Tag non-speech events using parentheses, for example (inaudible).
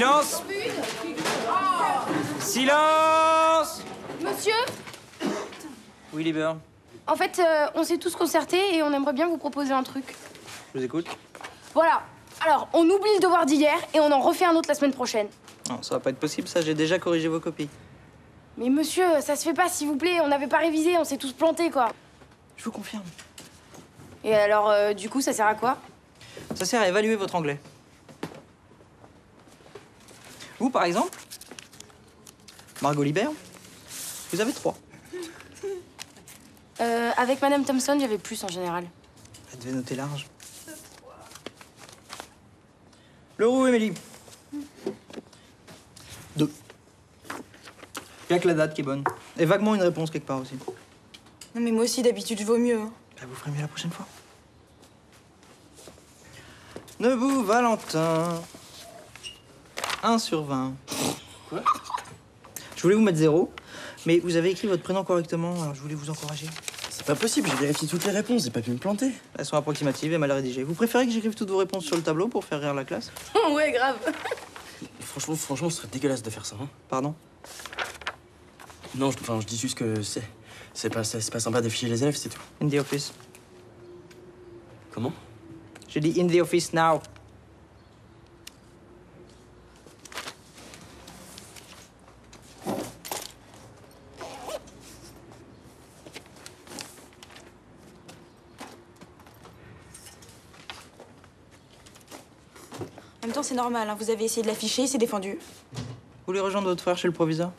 Silence Silence Monsieur Oui, Lieber, En fait, euh, on s'est tous concertés et on aimerait bien vous proposer un truc. je vous écoute. Voilà. Alors, on oublie le devoir d'hier et on en refait un autre la semaine prochaine. Non, ça va pas être possible, ça, j'ai déjà corrigé vos copies. Mais monsieur, ça se fait pas, s'il vous plaît. On n'avait pas révisé, on s'est tous plantés, quoi. Je vous confirme. Et alors, euh, du coup, ça sert à quoi? Ça sert à évaluer votre anglais. Vous, par exemple, Margot Libert, vous avez trois. euh, Avec Madame Thompson, j'avais plus en général. Elle devait noter large. Leroux, Émilie. Deux. Il y a que la date qui est bonne. Et vaguement une réponse quelque part aussi. Non mais moi aussi d'habitude je vaux mieux. hein. Bah, vous ferez mieux la prochaine fois. Nebou, Valentin. 1 sur 20. Quoi Je voulais vous mettre zéro, mais vous avez écrit votre prénom correctement, alors je voulais vous encourager. C'est pas possible, j'ai vérifié toutes les réponses, j'ai pas pu me planter. Elles sont approximatives et mal rédigées. Vous préférez que j'écrive toutes vos réponses sur le tableau pour faire rire la classe? (laughs) Ouais, grave. Franchement, franchement, ce serait dégueulasse de faire ça. Hein. Pardon? Non, je, enfin, je dis juste que c'est, c'est pas, c'est pas sympa d'afficher les élèves, c'est tout. In the office. Comment? J'ai dit in the office now. En même temps c'est normal, hein. vous avez essayé de l'afficher, c'est défendu. Vous voulez rejoindre votre frère chez le proviseur?